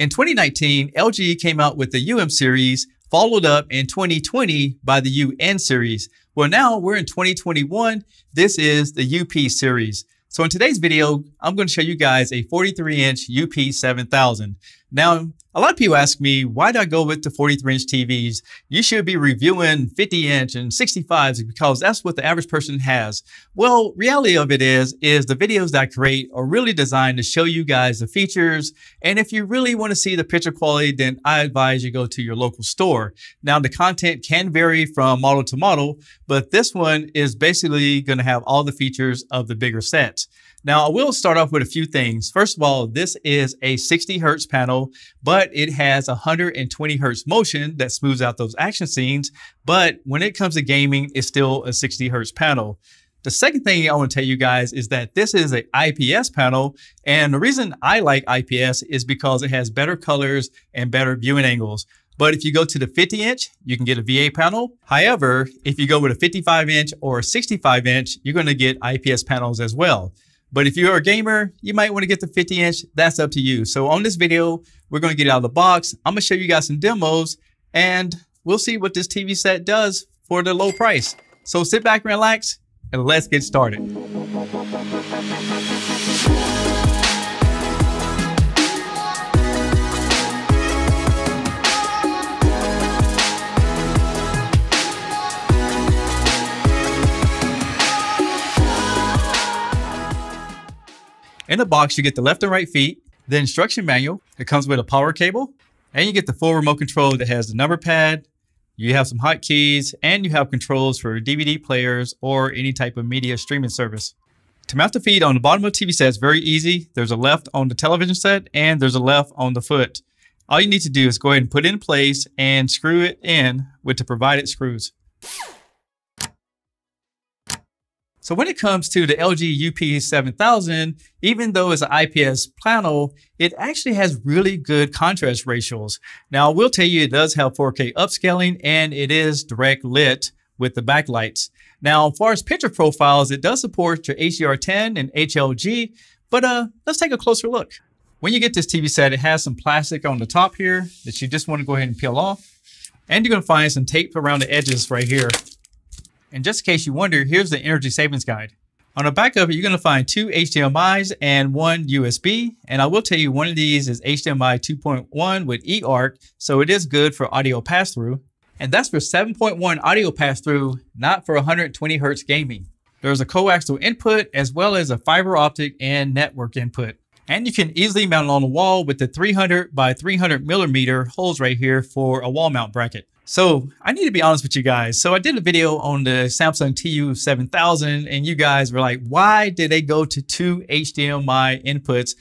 In 2019, LG came out with the UM series, followed up in 2020 by the UN series. Well, now we're in 2021. This is the UP series. So in today's video, I'm going to show you guys a 43 inch UP 7000. Now, a lot of people ask me, why do I go with the 43 inch TVs? You should be reviewing 50 inch and 65s because that's what the average person has. Well, reality of it is, is the videos that I create are really designed to show you guys the features. And if you really want to see the picture quality, then I advise you go to your local store. Now, the content can vary from model to model, but this one is basically going to have all the features of the bigger sets. Now, I will start off with a few things. First of all, this is a 60 hertz panel, but it has 120 hertz motion that smooths out those action scenes. But when it comes to gaming, it's still a 60 hertz panel. The second thing I want to tell you guys is that this is an IPS panel. And the reason I like IPS is because it has better colors and better viewing angles. But if you go to the 50 inch, you can get a VA panel. However, if you go with a 55 inch or a 65 inch, you're going to get IPS panels as well. But if you're a gamer, you might want to get the 50 inch. That's up to you. So on this video, we're going to get out of the box. I'm going to show you guys some demos and we'll see what this TV set does for the low price. So sit back and relax and let's get started. In the box, you get the left and right feet, the instruction manual. It comes with a power cable, and you get the full remote control that has the number pad. You have some hotkeys, and you have controls for DVD players or any type of media streaming service. To mount the feet on the bottom of the TV set is very easy. There's a left on the television set, and there's a left on the foot. All you need to do is go ahead and put it in place and screw it in with the provided screws. So when it comes to the LG UP7000, even though it's an IPS panel, it actually has really good contrast ratios. Now, I will tell you it does have 4K upscaling and it is direct lit with the backlights. Now, as far as picture profiles, it does support your HDR10 and HLG, but uh, let's take a closer look. When you get this TV set, it has some plastic on the top here that you just want to go ahead and peel off. And you're going to find some tape around the edges right here. And just in case you wonder, here's the energy savings guide. On the back of it, you're going to find two HDMIs and one USB. And I will tell you one of these is HDMI 2.1 with eARC, so it is good for audio pass-through. And that's for 7.1 audio pass-through, not for 120 hertz gaming. There's a coaxial input as well as a fiber optic and network input. And you can easily mount it on the wall with the 300 by 300 millimeter holes right here for a wall mount bracket. So I need to be honest with you guys. So I did a video on the Samsung TU7000 and you guys were like, why did they go to two HDMI inputs?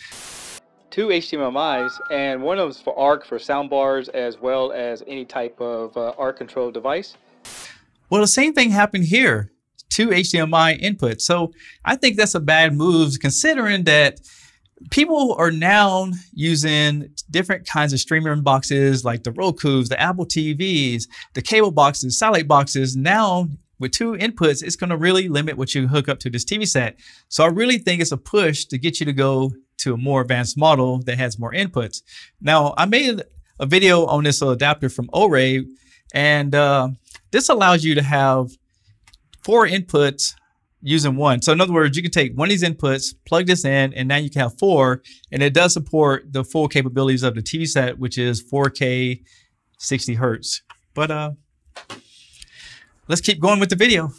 Two HDMIs and one of them is for ARC for soundbars as well as any type of uh, ARC control device. Well, the same thing happened here, two HDMI inputs. So I think that's a bad move considering that people are now using different kinds of streaming boxes like the Roku's, the Apple TVs, the cable boxes, satellite boxes. Now, with two inputs, it's going to really limit what you hook up to this TV set. So I really think it's a push to get you to go to a more advanced model that has more inputs. Now, I made a video on this adapter from Orei, and uh, this allows you to have four inputs using one. So in other words, you can take one of these inputs, plug this in, and now you can have four. And it does support the full capabilities of the TV set, which is 4K 60 hertz. But uh, let's keep going with the video.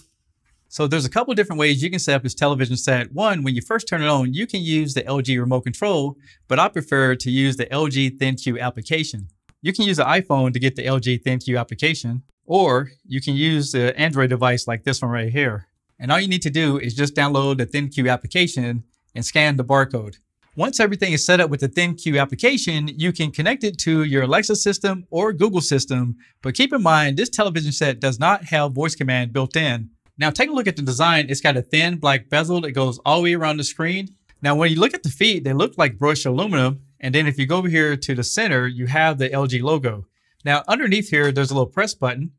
So there's a couple different ways you can set up this television set. One, when you first turn it on, you can use the LG remote control, but I prefer to use the LG ThinQ application. You can use the iPhone to get the LG ThinQ application, or you can use the Android device like this one right here. And all you need to do is just download the ThinQ application and scan the barcode. Once everything is set up with the ThinQ application, you can connect it to your Alexa system or Google system. But keep in mind, this television set does not have voice command built in. Now take a look at the design. It's got a thin black bezel that goes all the way around the screen. Now, when you look at the feet, they look like brushed aluminum. And then if you go over here to the center, you have the LG logo. Now, underneath here, there's a little press button.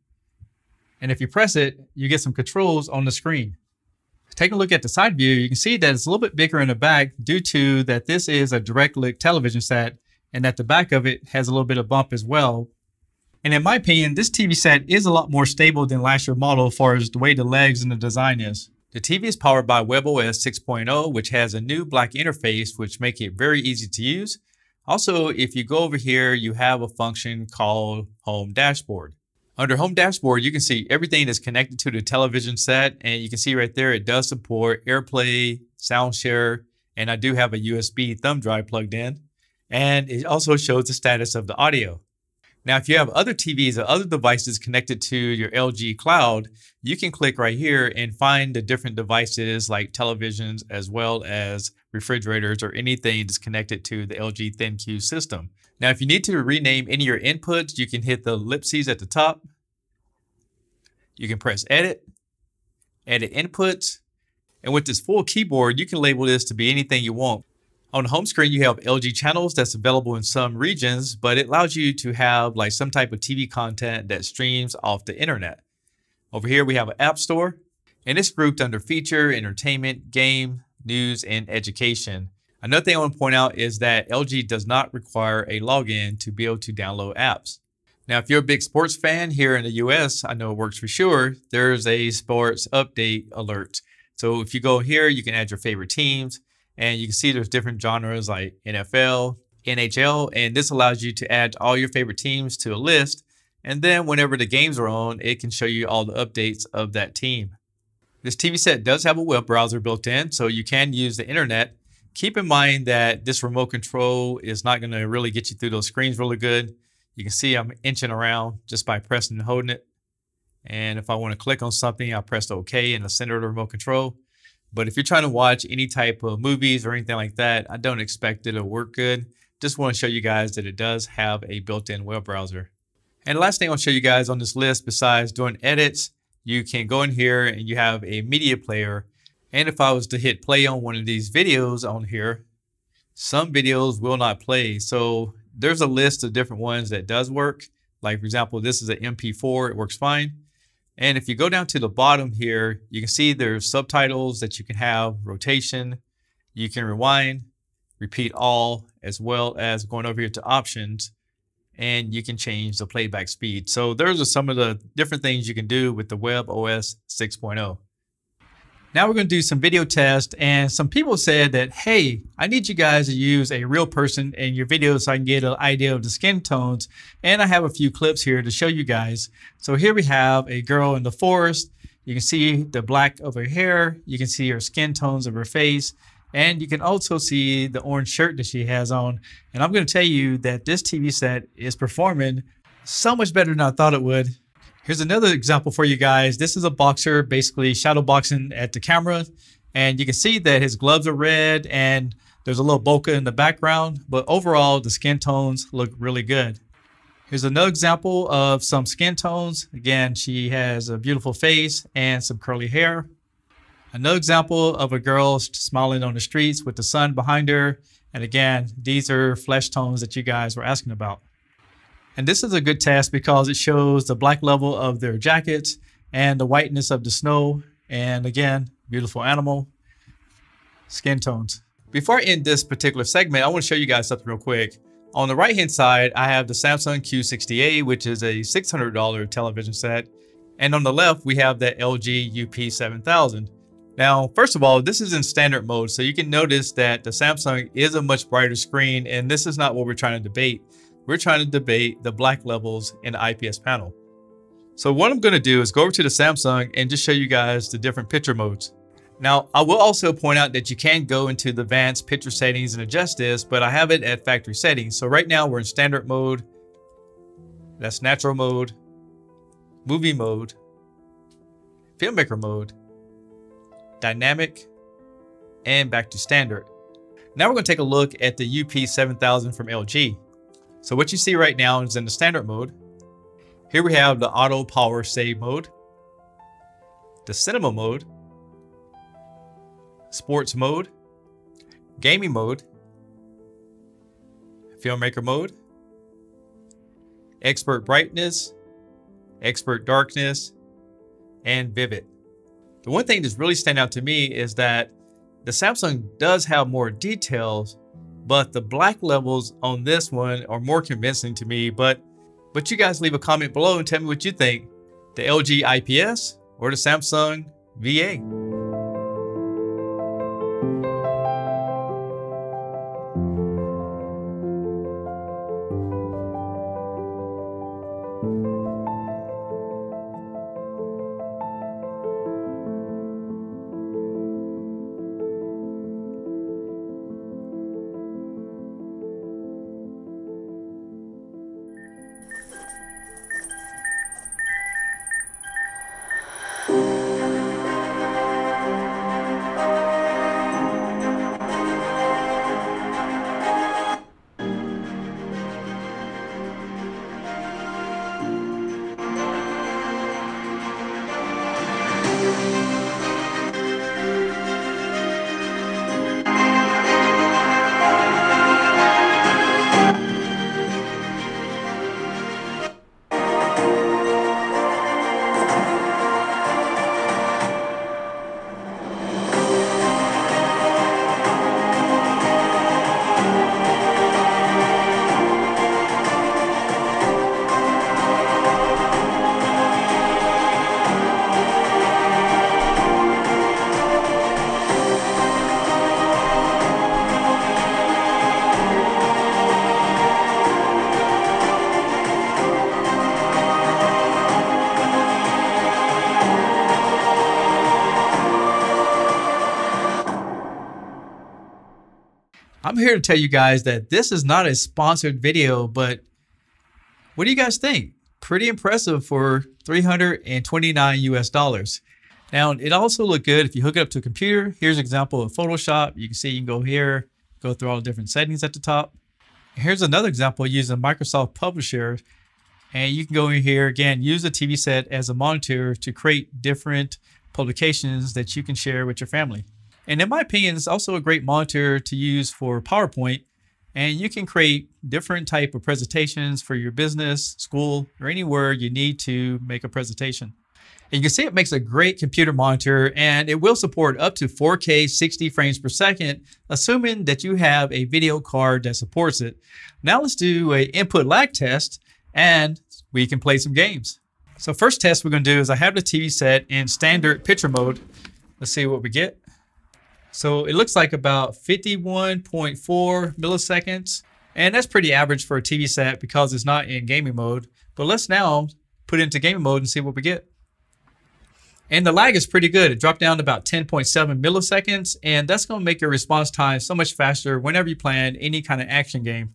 And if you press it, you get some controls on the screen. Take a look at the side view. You can see that it's a little bit bigger in the back due to that this is a direct lit television set and at the back of it has a little bit of bump as well. And in my opinion, this TV set is a lot more stable than last year's model as far as the way the legs and the design is. The TV is powered by WebOS 6.0, which has a new black interface, which make it very easy to use. Also, if you go over here, you have a function called Home Dashboard. Under Home Dashboard, you can see everything that's connected to the television set, and you can see right there, it does support AirPlay, SoundShare, and I do have a USB thumb drive plugged in. And it also shows the status of the audio. Now, if you have other TVs or other devices connected to your LG cloud, you can click right here and find the different devices like televisions as well as refrigerators or anything that's connected to the LG ThinQ system. Now, if you need to rename any of your inputs, you can hit the ellipses at the top. You can press edit, edit inputs, and with this full keyboard, you can label this to be anything you want. On the home screen, you have LG channels that's available in some regions, but it allows you to have like some type of TV content that streams off the internet. Over here, we have an app store, and it's grouped under feature, entertainment, game, news, and education. Another thing I want to point out is that LG does not require a login to be able to download apps. Now, if you're a big sports fan here in the US, I know it works for sure, there's a sports update alert. So if you go here, you can add your favorite teams. And you can see there's different genres like NFL, NHL, and this allows you to add all your favorite teams to a list. And then whenever the games are on, it can show you all the updates of that team. This TV set does have a web browser built in, so you can use the internet. Keep in mind that this remote control is not going to really get you through those screens really good. You can see I'm inching around just by pressing and holding it. And if I want to click on something, I press OK in the center of the remote control. But if you're trying to watch any type of movies or anything like that, I don't expect it to work good. Just want to show you guys that it does have a built-in web browser. And the last thing I'll show you guys on this list, besides doing edits, you can go in here and you have a media player. And if I was to hit play on one of these videos on here, some videos will not play. So there's a list of different ones that does work. Like for example, this is an MP4, it works fine. And if you go down to the bottom here, you can see there's subtitles that you can have, rotation, you can rewind, repeat all, as well as going over here to options, and you can change the playback speed. So those are some of the different things you can do with the Web OS 6.0. Now we're going to do some video tests and some people said that, hey, I need you guys to use a real person in your videos so I can get an idea of the skin tones. And I have a few clips here to show you guys. So here we have a girl in the forest. You can see the black of her hair. You can see her skin tones of her face. And you can also see the orange shirt that she has on. And I'm going to tell you that this TV set is performing so much better than I thought it would. Here's another example for you guys. This is a boxer basically shadow boxing at the camera. And you can see that his gloves are red and there's a little bokeh in the background. But overall, the skin tones look really good. Here's another example of some skin tones. Again, she has a beautiful face and some curly hair. Another example of a girl smiling on the streets with the sun behind her. And again, these are flesh tones that you guys were asking about. And this is a good test because it shows the black level of their jackets and the whiteness of the snow. And again, beautiful animal, skin tones. Before I end this particular segment, I want to show you guys something real quick. On the right hand side, I have the Samsung Q60A, which is a $600 television set. And on the left, we have the LG UP7000. Now, first of all, this is in standard mode, so you can notice that the Samsung is a much brighter screen, and this is not what we're trying to debate we're trying to debate the black levels in the IPS panel. So what I'm going to do is go over to the Samsung and just show you guys the different picture modes. Now, I will also point out that you can go into the advanced picture settings and adjust this, but I have it at factory settings. So right now we're in standard mode. That's natural mode, movie mode, filmmaker mode, dynamic, and back to standard. Now we're going to take a look at the UP7000 from LG. So what you see right now is in the standard mode. Here we have the auto power save mode, the cinema mode, sports mode, gaming mode, filmmaker mode, expert brightness, expert darkness, and vivid. The one thing that's really standing out to me is that the Samsung does have more details but the black levels on this one are more convincing to me. But but you guys leave a comment below and tell me what you think. The LG IPS or the Samsung VA. Here to tell you guys that this is not a sponsored video, but what do you guys think? Pretty impressive for 329 US dollars. Now, it also looked good if you hook it up to a computer. Here's an example of Photoshop. You can see you can go here, go through all the different settings at the top. Here's another example using Microsoft Publisher. And you can go in here again, use the TV set as a monitor to create different publications that you can share with your family. And in my opinion, it's also a great monitor to use for PowerPoint. And you can create different type of presentations for your business, school, or anywhere you need to make a presentation. And you can see it makes a great computer monitor and it will support up to 4K 60 frames per second, assuming that you have a video card that supports it. Now let's do a input lag test and we can play some games. So first test we're gonna do is I have the TV set in standard picture mode. Let's see what we get. So it looks like about 51.4 milliseconds. And that's pretty average for a TV set because it's not in gaming mode. But let's now put it into gaming mode and see what we get. And the lag is pretty good. It dropped down to about 10.7 milliseconds. And that's going to make your response time so much faster whenever you plan any kind of action game.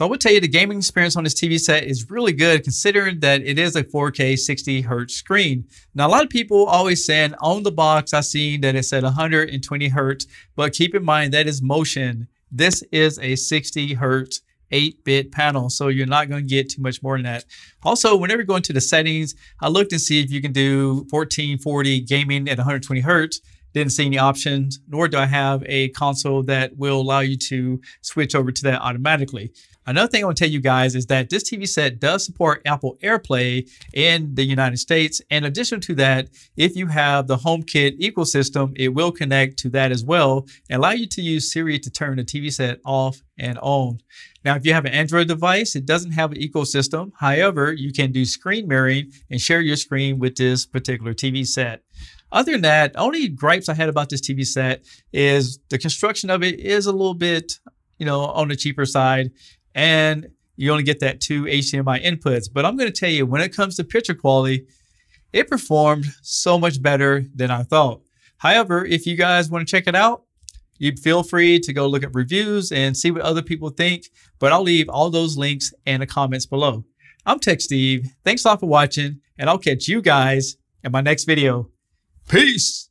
So I would tell you the gaming experience on this TV set is really good considering that it is a 4K 60 hertz screen. Now, a lot of people always saying on the box, I've seen that it said 120 hertz, but keep in mind that is motion. This is a 60 hertz 8-bit panel, so you're not going to get too much more than that. Also, whenever you go into the settings, I looked and see if you can do 1440 gaming at 120 hertz. Didn't see any options, nor do I have a console that will allow you to switch over to that automatically. Another thing I want to tell you guys is that this TV set does support Apple AirPlay in the United States. In addition to that, if you have the HomeKit ecosystem, it will connect to that as well and allow you to use Siri to turn the TV set off and on. Now, if you have an Android device, it doesn't have an ecosystem. However, you can do screen mirroring and share your screen with this particular TV set. Other than that, only gripes I had about this TV set is the construction of it is a little bit, you know, on the cheaper side and you only get that two HDMI inputs. But I'm going to tell you, when it comes to picture quality, it performed so much better than I thought. However, if you guys want to check it out, you feel free to go look at reviews and see what other people think. But I'll leave all those links in the comments below. I'm Tech Steve. Thanks a lot for watching, and I'll catch you guys in my next video. Peace.